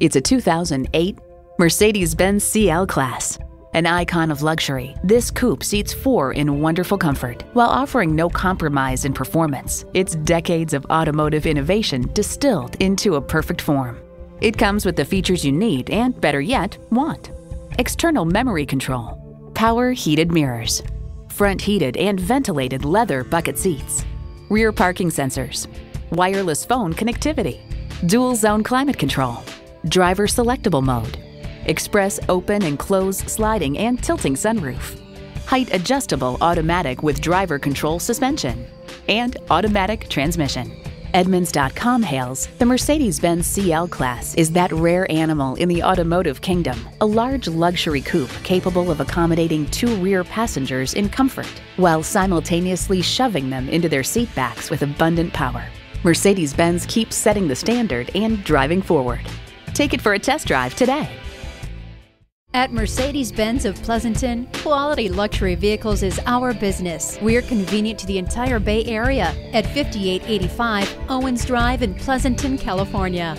It's a 2008 Mercedes-Benz CL Class. An icon of luxury, this coupe seats four in wonderful comfort while offering no compromise in performance. It's decades of automotive innovation distilled into a perfect form. It comes with the features you need and, better yet, want. External memory control, power heated mirrors, front heated and ventilated leather bucket seats, rear parking sensors, wireless phone connectivity, dual zone climate control, driver selectable mode, express open and close sliding and tilting sunroof, height adjustable automatic with driver control suspension, and automatic transmission. Edmunds.com hails the Mercedes Benz CL Class is that rare animal in the automotive kingdom, a large luxury coupe capable of accommodating two rear passengers in comfort while simultaneously shoving them into their seatbacks with abundant power. Mercedes Benz keeps setting the standard and driving forward. Take it for a test drive today. At Mercedes Benz of Pleasanton, quality luxury vehicles is our business. We're convenient to the entire Bay Area at 5885 Owens Drive in Pleasanton, California.